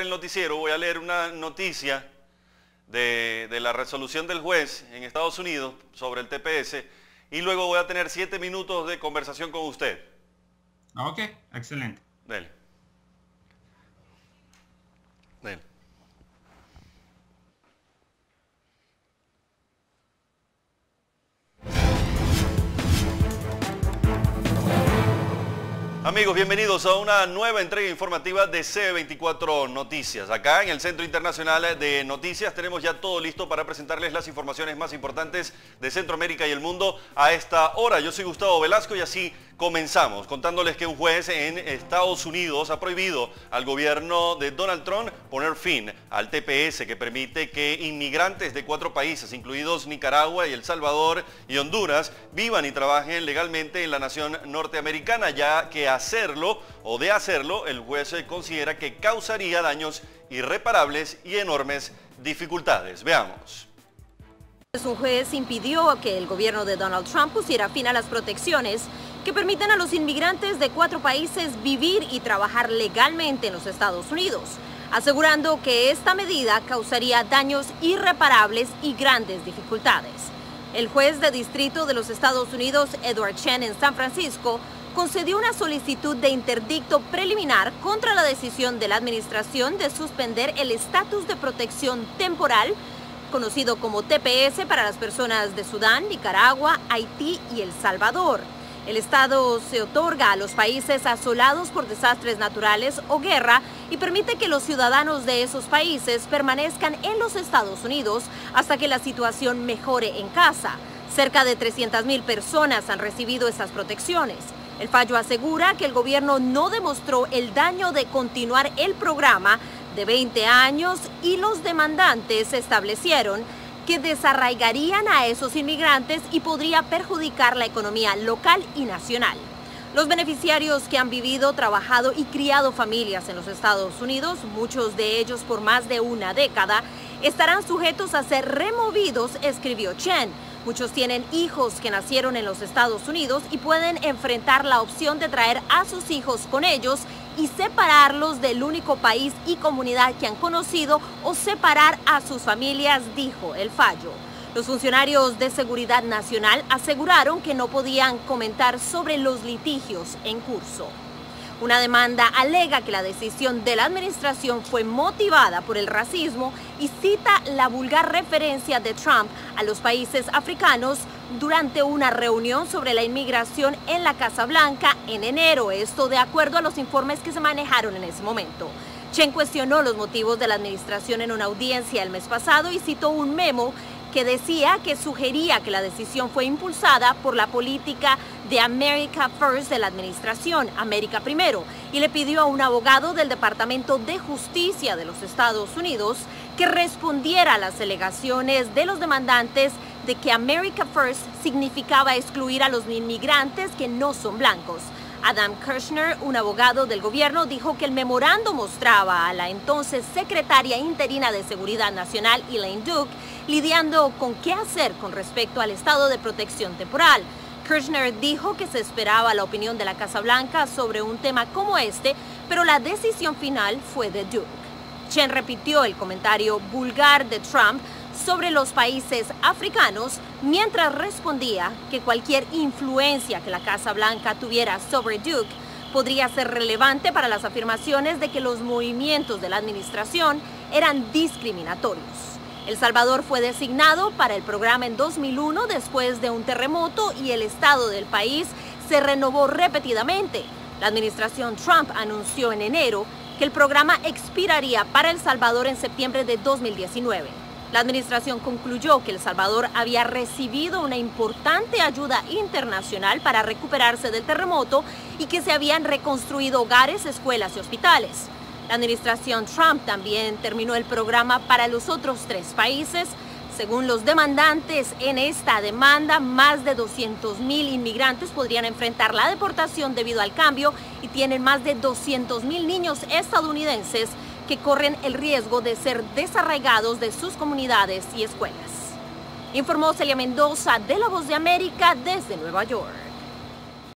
el noticiero voy a leer una noticia de, la resolución del juez en Estados Unidos sobre el TPS y luego voy a tener siete minutos de conversación con usted. Ok, excelente. Dele. Amigos, bienvenidos a una nueva entrega informativa de C24 Noticias. Acá en el Centro Internacional de Noticias tenemos ya todo listo para presentarles las informaciones más importantes de Centroamérica y el mundo a esta hora. Yo soy Gustavo Velasco y así comenzamos contándoles que un juez en Estados Unidos ha prohibido al gobierno de Donald Trump poner fin al TPS que permite que inmigrantes de cuatro países, incluidos Nicaragua y El Salvador y Honduras, vivan y trabajen legalmente en la nación norteamericana, ya que hacerlo o de hacerlo, el juez considera que causaría daños irreparables y enormes dificultades. Veamos. Un juez impidió que el gobierno de Donald Trump pusiera fin a las protecciones que permiten a los inmigrantes de cuatro países vivir y trabajar legalmente en los Estados Unidos, asegurando que esta medida causaría daños irreparables y grandes dificultades. El juez de distrito de los Estados Unidos, Edward Chen, en San Francisco, concedió una solicitud de interdicto preliminar contra la decisión de la administración de suspender el estatus de protección temporal, conocido como TPS para las personas de Sudán, Nicaragua, Haití y El Salvador. El Estado se otorga a los países asolados por desastres naturales o guerra y permite que los ciudadanos de esos países permanezcan en los Estados Unidos hasta que la situación mejore en casa. Cerca de 300.000 personas han recibido esas protecciones. El fallo asegura que el gobierno no demostró el daño de continuar el programa de 20 años y los demandantes establecieron que desarraigarían a esos inmigrantes y podría perjudicar la economía local y nacional. Los beneficiarios que han vivido, trabajado y criado familias en los Estados Unidos, muchos de ellos por más de una década, estarán sujetos a ser removidos, escribió Chen Muchos tienen hijos que nacieron en los Estados Unidos y pueden enfrentar la opción de traer a sus hijos con ellos y separarlos del único país y comunidad que han conocido o separar a sus familias, dijo el fallo. Los funcionarios de Seguridad Nacional aseguraron que no podían comentar sobre los litigios en curso. Una demanda alega que la decisión de la administración fue motivada por el racismo y cita la vulgar referencia de Trump a los países africanos durante una reunión sobre la inmigración en la Casa Blanca en enero, esto de acuerdo a los informes que se manejaron en ese momento. Chen cuestionó los motivos de la administración en una audiencia el mes pasado y citó un memo que decía que sugería que la decisión fue impulsada por la política de America First de la administración, América Primero, y le pidió a un abogado del Departamento de Justicia de los Estados Unidos que respondiera a las alegaciones de los demandantes de que America First significaba excluir a los inmigrantes que no son blancos. Adam Kirchner, un abogado del gobierno, dijo que el memorando mostraba a la entonces secretaria interina de Seguridad Nacional, Elaine Duke, lidiando con qué hacer con respecto al estado de protección temporal. Kirchner dijo que se esperaba la opinión de la Casa Blanca sobre un tema como este, pero la decisión final fue de Duke. Chen repitió el comentario vulgar de Trump sobre los países africanos mientras respondía que cualquier influencia que la Casa Blanca tuviera sobre Duke podría ser relevante para las afirmaciones de que los movimientos de la administración eran discriminatorios. El Salvador fue designado para el programa en 2001 después de un terremoto y el estado del país se renovó repetidamente. La administración Trump anunció en enero que el programa expiraría para El Salvador en septiembre de 2019. La administración concluyó que El Salvador había recibido una importante ayuda internacional para recuperarse del terremoto y que se habían reconstruido hogares, escuelas y hospitales. La administración Trump también terminó el programa para los otros tres países. Según los demandantes en esta demanda, más de 200.000 inmigrantes podrían enfrentar la deportación debido al cambio y tienen más de 200.000 niños estadounidenses que corren el riesgo de ser desarraigados de sus comunidades y escuelas. Informó Celia Mendoza de La Voz de América desde Nueva York.